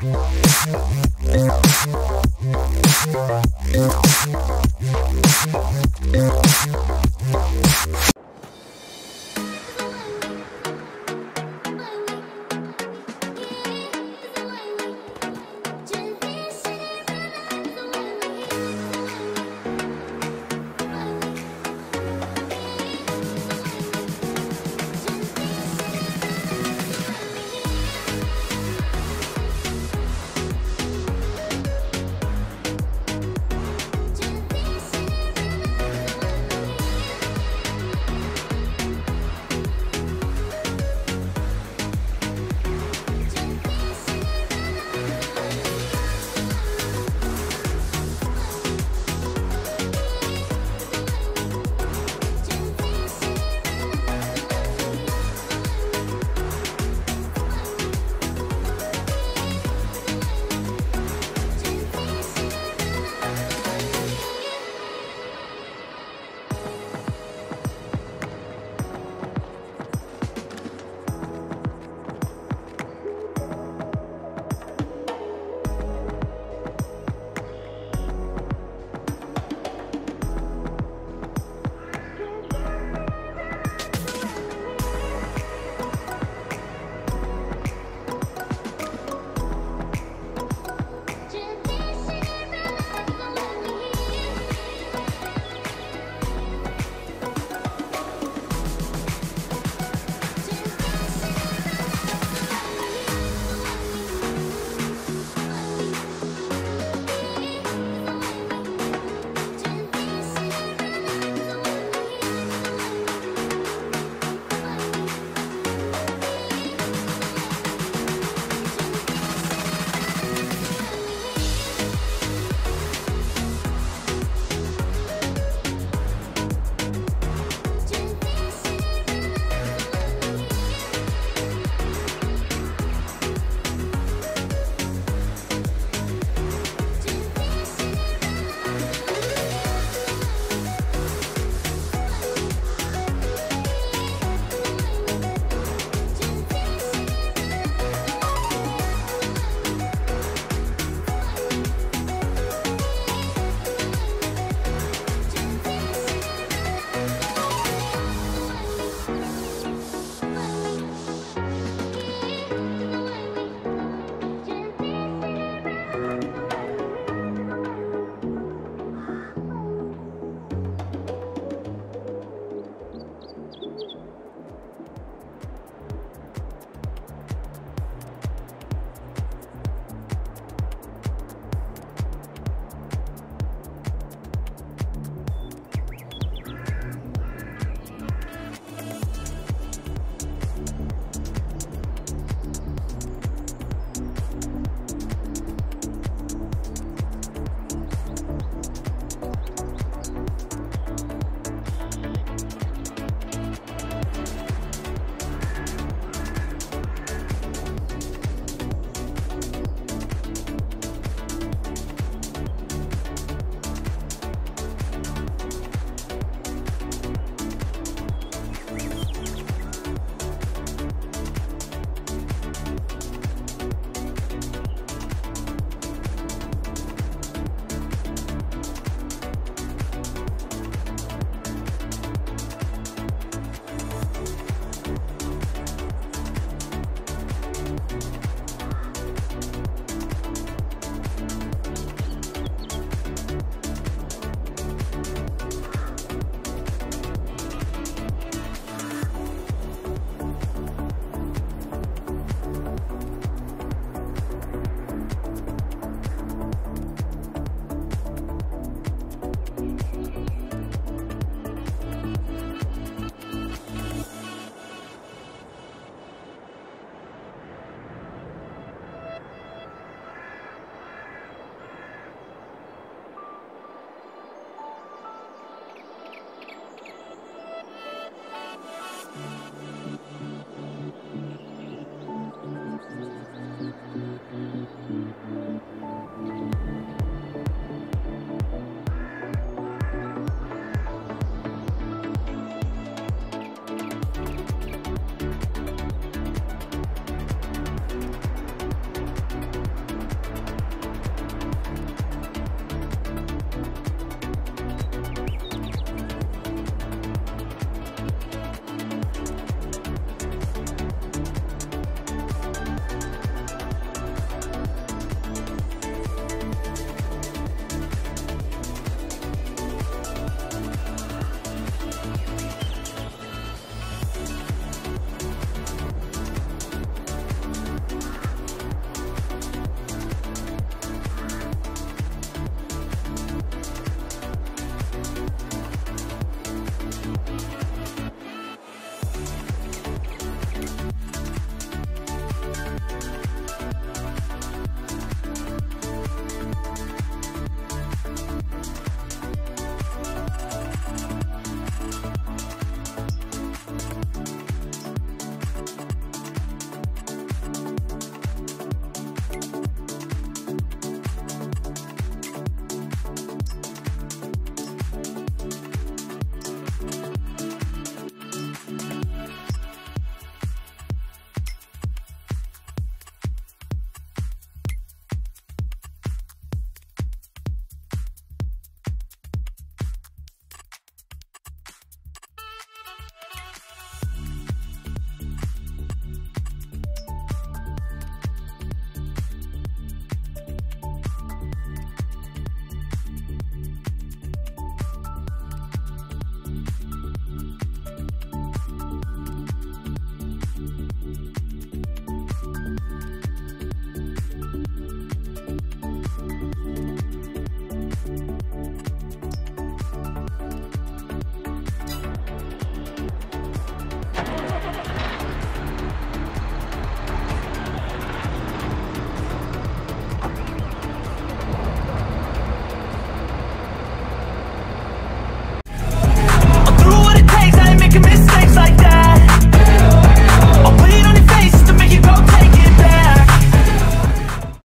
Yeah.